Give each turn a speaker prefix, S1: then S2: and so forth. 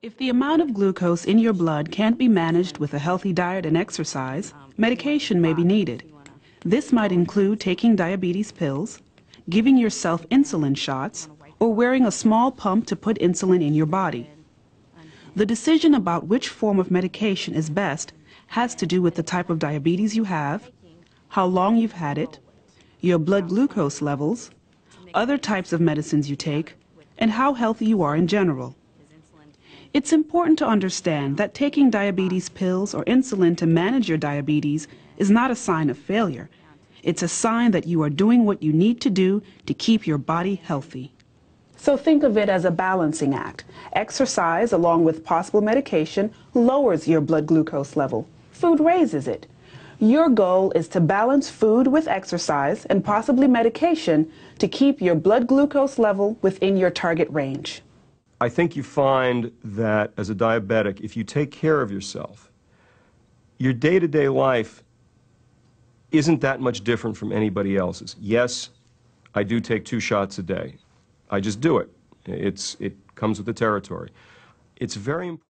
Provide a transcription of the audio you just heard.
S1: If the amount of glucose in your blood can't be managed with a healthy diet and exercise, medication may be needed. This might include taking diabetes pills, giving yourself insulin shots, or wearing a small pump to put insulin in your body. The decision about which form of medication is best has to do with the type of diabetes you have, how long you've had it, your blood glucose levels, other types of medicines you take, and how healthy you are in general. It's important to understand that taking diabetes pills or insulin to manage your diabetes is not a sign of failure. It's a sign that you are doing what you need to do to keep your body healthy. So think of it as a balancing act. Exercise, along with possible medication, lowers your blood glucose level. Food raises it. Your goal is to balance food with exercise and possibly medication to keep your blood glucose level within your target range.
S2: I think you find that as a diabetic, if you take care of yourself, your day to day life isn't that much different from anybody else's. Yes, I do take two shots a day. I just do it. It's, it comes with the territory. It's very important.